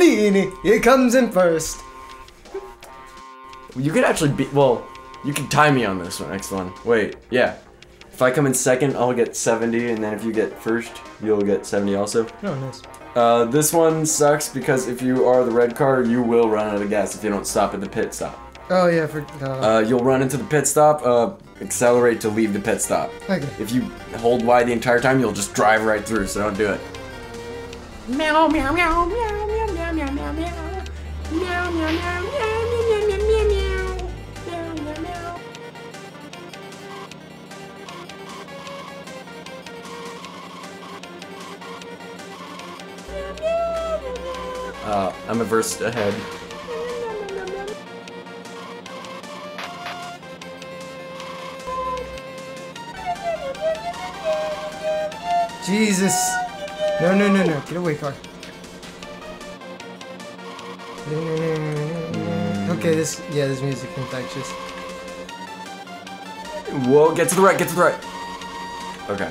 It comes in first. You could actually be well. You can tie me on this one. Next one. Wait, yeah. If I come in second, I'll get 70, and then if you get first, you'll get 70 also. Oh, nice. Uh, this one sucks because if you are the red car, you will run out of gas if you don't stop at the pit stop. Oh yeah, for, uh, uh, you'll run into the pit stop. Uh, accelerate to leave the pit stop. Okay. If you hold Y the entire time, you'll just drive right through. So don't do it. Meow meow meow meow. Meow meow meow meow meow meow meow meow. Meow. Uh, I'm a verse ahead. Jesus. No, no, no, no. Get away, car. Okay, this. Yeah, this music infectious. Whoa, get to the right, get to the right. Okay.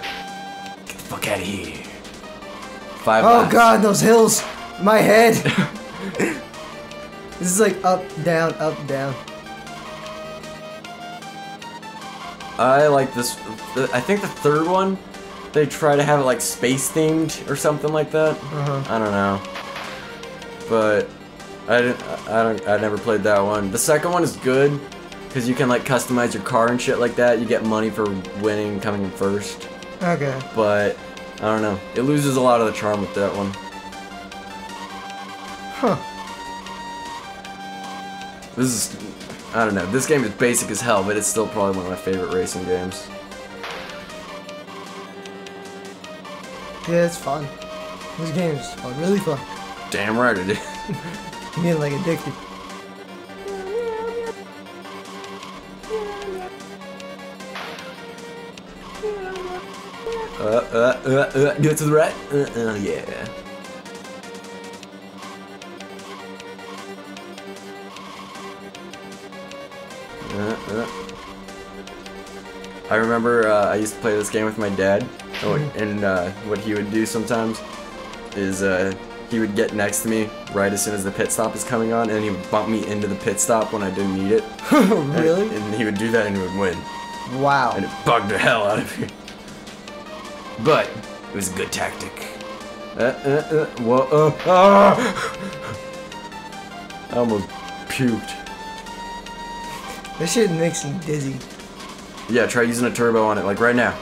Get the fuck out of here. Five Oh laps. god, those hills! My head! this is like up, down, up, down. I like this. I think the third one, they try to have it like space themed or something like that. Uh-huh. I don't know. But I didn't. I don't. I never played that one. The second one is good because you can like customize your car and shit like that. You get money for winning, coming in first. Okay. But I don't know. It loses a lot of the charm with that one. Huh. This is. I don't know. This game is basic as hell, but it's still probably one of my favorite racing games. Yeah, it's fun. This game is fun, really fun. Damn right it is. Get like addicted. Uh, uh, uh, uh, do it to the right. Uh, uh, yeah. Uh, uh. I remember uh, I used to play this game with my dad, oh, and uh, what he would do sometimes is uh, he would get next to me right as soon as the pit stop is coming on, and he would bump me into the pit stop when I didn't need it. And- really? And, he would do that, and he would win Wow. and it bugged the hell out of me. But it was a good tactic. Uh, uh, uh, whoa, uh, ah! I almost puked. This shit makes me dizzy. Yeah, try using a turbo on it, like right now.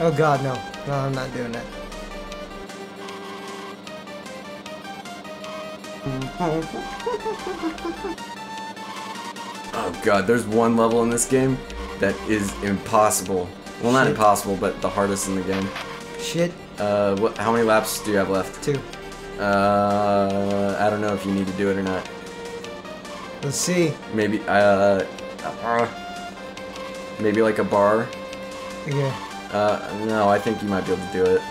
Oh god, no. No, I'm not doing that. Oh god, there's one level in this game that is impossible. Well, not Shit. impossible, but the hardest in the game. Shit. Uh, what? How many laps do you have left? Two. Uh, I don't know if you need to do it or not. Let's see. Maybe, uh, uh maybe like a bar. Yeah. Uh, no, I think you might be able to do it.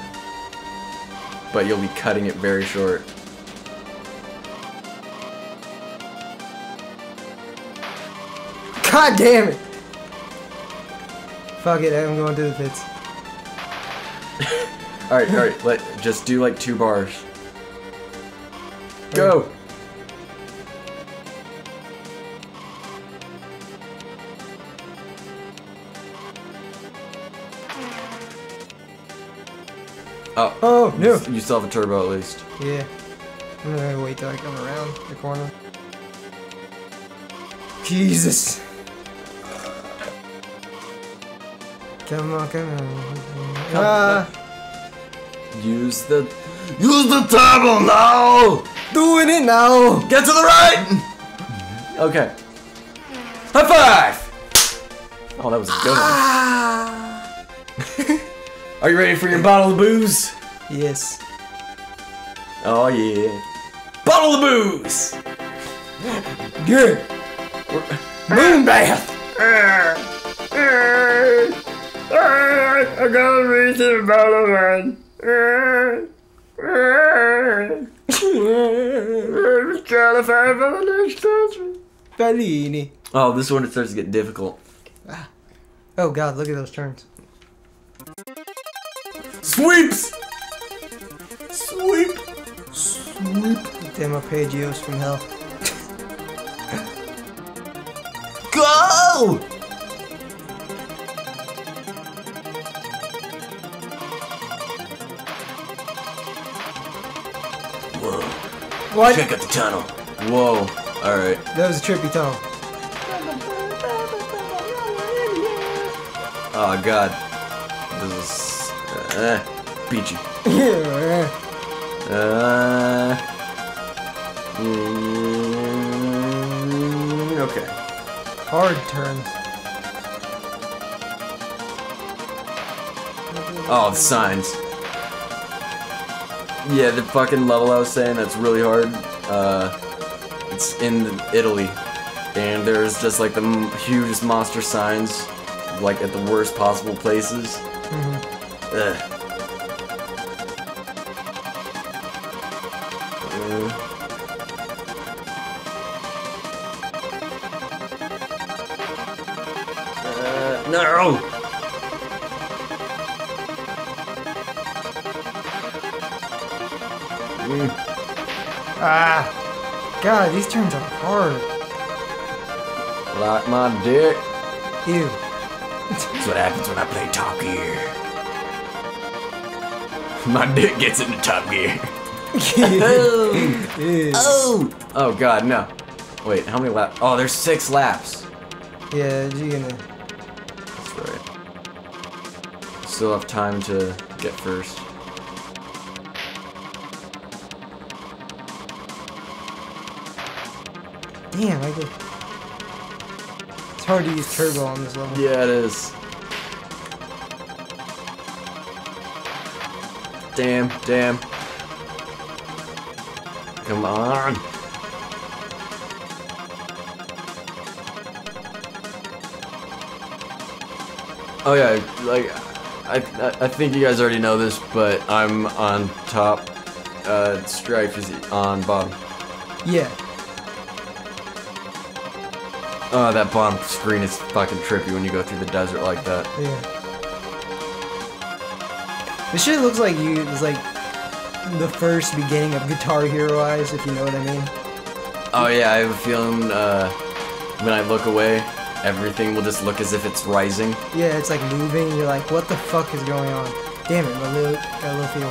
But you'll be cutting it very short. God damn it! Fuck it, I'm going to the pits. Alright, alright, let just do like two bars. Go! Oh, Oh, no. you still have a turbo at least. Yeah. I'm gonna wait till I come around the corner. Jesus. Come on, come on. Ah, Use the use the turbo now. doing it now. Get to the right. Okay. High five. Oh, that was a good one. Ah. Are you ready for your bottle of booze? Yes. Oh yeah. Bottle of booze. Good. Moon bath. I gotta reach the bottom line. Trying to find for the next country. Bellini. Oh, this one it starts to get difficult. Ah. Oh god, look at those turns. Sweeps. Sweep. Sweep. Damn arpeggios from hell. Go! Whoa. What? Check out the tunnel. Whoa. Alright. That was a trippy tunnel. Oh god. This is uh, peachy. Uh, mm, okay. Hard turns. Oh, the signs. Yeah, the fucking level I was saying that's really hard. Uh, it's in Italy, and there's just like the m- hugest monster signs, like at the worst possible places. Ugh. Uh, uh, no! Mm. Ah. God, these turns are hard. Like my dick. Ew. That's what happens when I play Top Gear. My dick gets into Top Gear. Ew. oh! Oh god, no. Wait, how many laps? Oh, there's six laps. Yeah, you gonna. That's right. Still have time to get first. Damn, I get. It's hard to use turbo on this level. Yeah, it is. Damn, damn. Come on. Oh yeah, like I, I I think you guys already know this, but I'm on top. Uh, Strife is on bottom. Yeah. Oh, that bottom screen is fucking trippy when you go through the desert like that. Yeah. This shit looks like you. It's like the first beginning of Guitar Hero eyes, if you know what I mean. Oh yeah, I have a feeling uh, when I look away, everything will just look as if it's rising. Yeah, it's like moving. You're like, what the fuck is going on? Damn it, my little, got a little feel.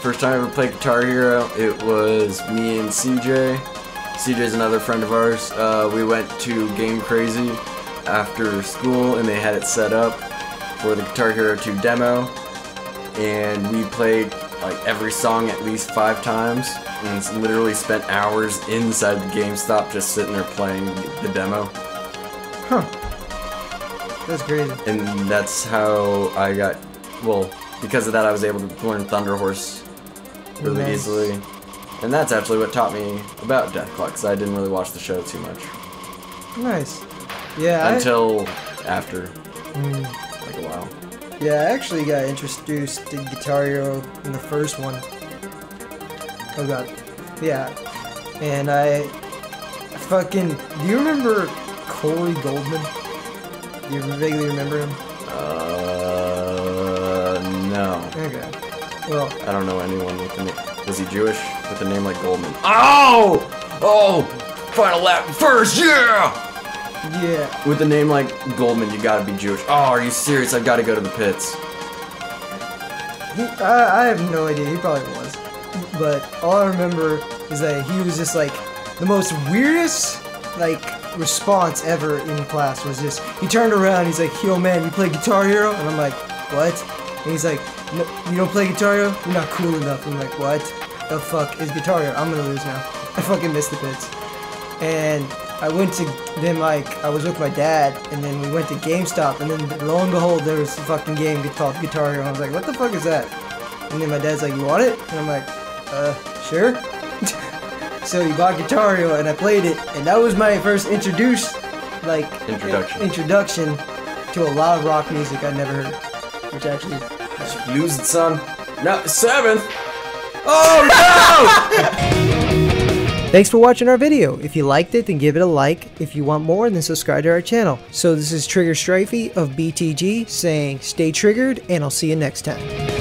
First time I ever played Guitar Hero, it was me and CJ. CJ's another friend of ours. Uh, we went to Game Crazy after school, and they had it set up for the Guitar Hero 2 demo. And we played like every song at least five times, and literally spent hours inside the GameStop just sitting there playing the demo. Huh. That's crazy. and that's how I got. Well, because of that, I was able to learn Thunder Horse really Nice. easily, and that's actually what taught me about Dethklok. 'cause I didn't really watch the show too much Nice. Yeah. I- until after Mm. like a while. Yeah, I actually got introduced to Guitar Hero in the first one. Oh god. Yeah. And I fucking do you remember Corey Goldman? Do you vaguely remember him? Uh, no, Okay. Well, I don't know anyone with name. Was he Jewish with a name like Goldman? Oh, oh, final lap first, yeah. yeah. With a name like Goldman, you gotta be Jewish. Oh, are you serious? I've got to go to the pits. He, I, I have no idea. He probably was. But all I remember is that he was just like the most weirdest like response ever in class was just he turned around. He's like, "Yo, man, you play Guitar Hero?" And I'm like, "What?" And he's like, no, "You don't play Guitar Hero? You're not cool enough." I'm like, "What? The fuck is Guitar Hero? I'm gonna lose now. I fucking missed the pits." And I went to then like I was with my dad, and then we went to GameStop, and then lo and behold, there was a fucking game called Guitar Hero. And I was like, "What the fuck is that?" And then my dad's like, "You want it?" And I'm like, "Uh, sure." so he bought Guitar Hero, and I played it, and that was my first introduced like Introduction. in- introduction to a lot of rock music I'd never heard, which actually. Lose it, son. No, seventh. Oh no! Thanks for watching our video. If you liked it, then give it a like. If you want more, then subscribe to our channel. So this is Trigger Strifey of BTG saying stay triggered, and I'll see you next time.